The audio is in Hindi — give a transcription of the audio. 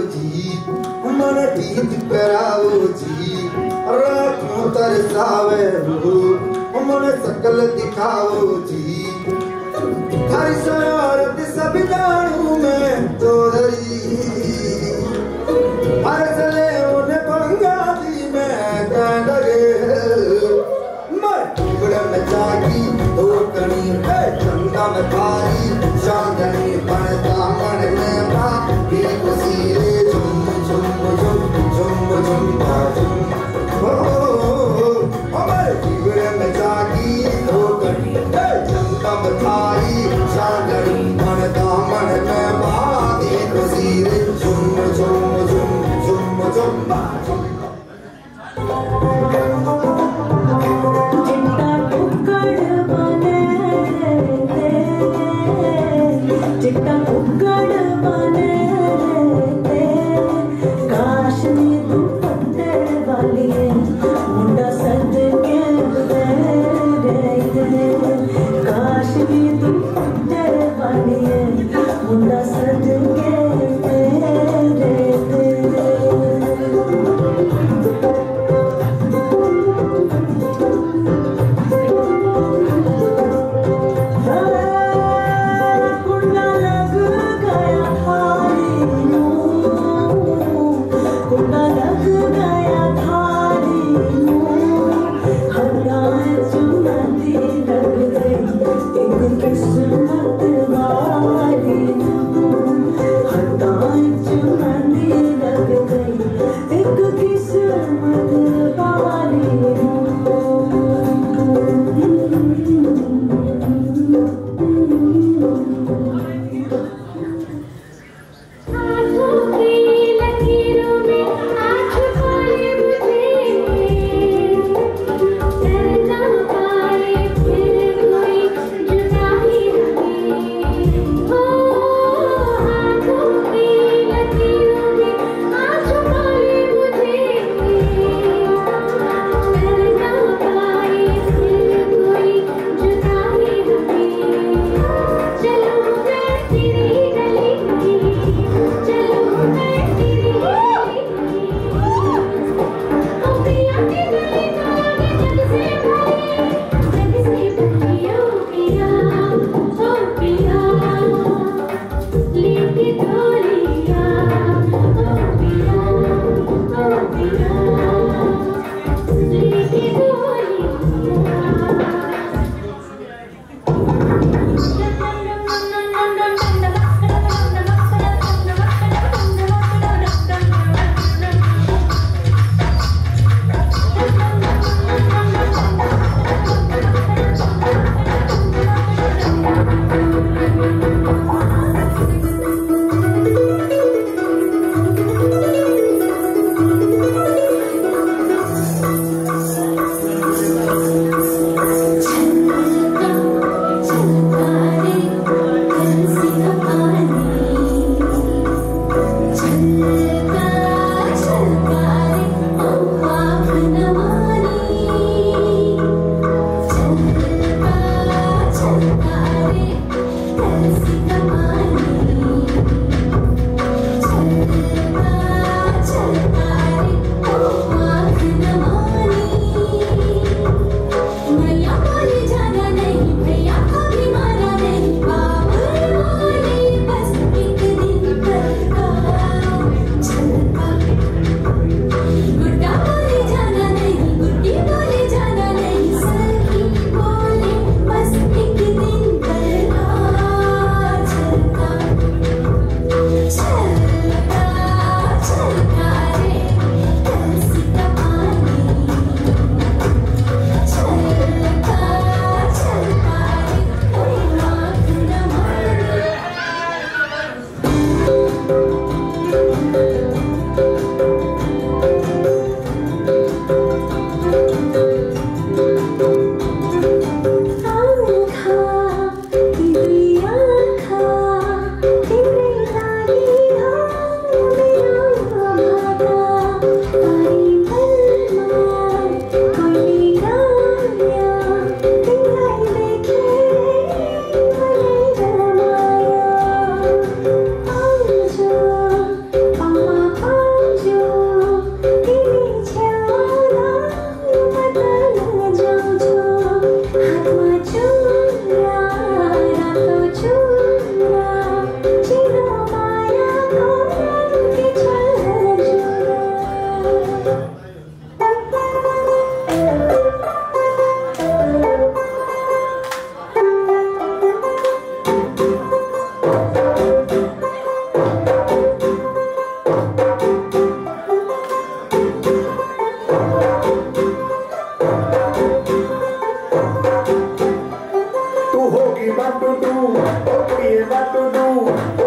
जी। मन प्रीत कराओ जी। राखो तरसावे हो मन सकल दिखाओ जी। हर शरारत सब जानू मैं तो धरी हर सले उन पंगा दी मैं कह लगे मैं टुकड़ा जागी, दो कणी है चंदा में था। juntas amor.